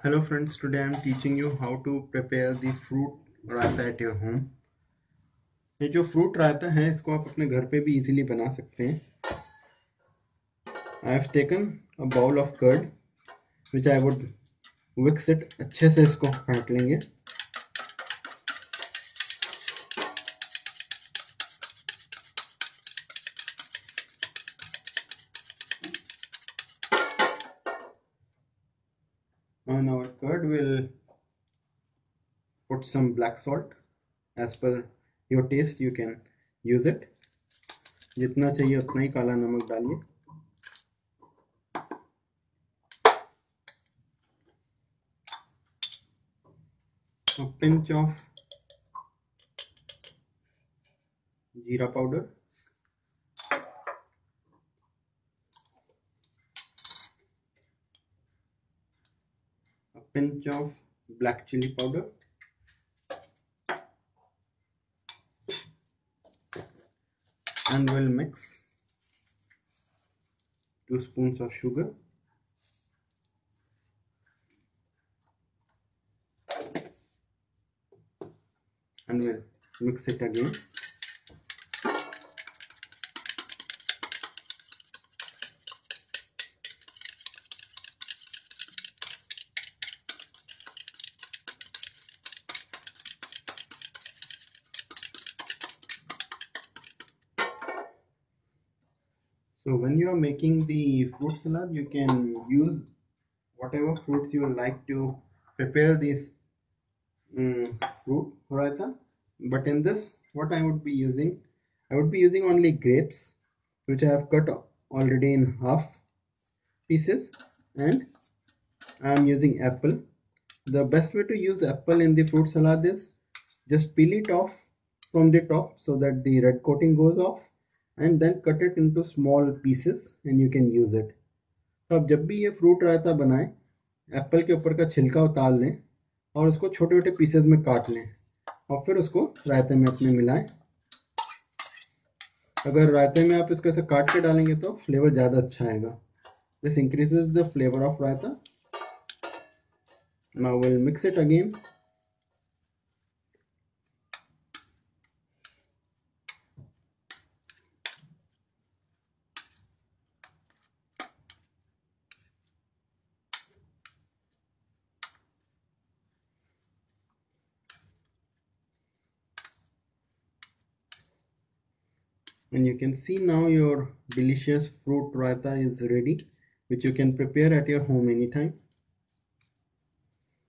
Hello friends, today i'm teaching you how to prepare the fruit raita at your home. ये जो fruit रायता है इसको आप अपने घर पे भी इजीली बना सकते हैं I have taken a bowl of curd which I would mix it अच्छे से इसको फेंट लेंगे on our curd we'll put some black salt as per your taste you can use it जितना चाहिए उतना ही काला नमक डालिए a pinch of jeera powder pinch of black chili powder. And we'll mix two spoons of sugar. And we'll mix it again So when you are making the fruit salad, you can use whatever fruits you like to prepare this um, fruit raita. But in this, what I would be using, I would be using only grapes, which I have cut already in half pieces, and I am using apple. The best way to use apple in the fruit salad is just peel it off from the top so that the red coating goes off and then cut it into small pieces and you can use it तो आप जब भी ये fruit रायता बनाएँ Apple के ऊपर का छिलका उतार लें और उसको छोटे छोटे पीसेस में काट लें और फिर उसको रायते में अपने मिलाएँ। अगर रायते में आप इसको ऐसे काट के डालेंगे तो फ्लेवर ज़्यादा अच्छा आएगा। This increases the flavour of raita. Now will mix it again and you can see now your delicious fruit raita is ready which you can prepare at your home anytime.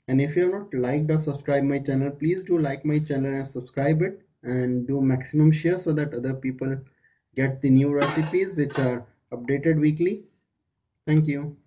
And if you have not liked or subscribed my channel please do like my channel and subscribe it. And do maximum share so that other people get the new recipes which are updated weekly. Thank you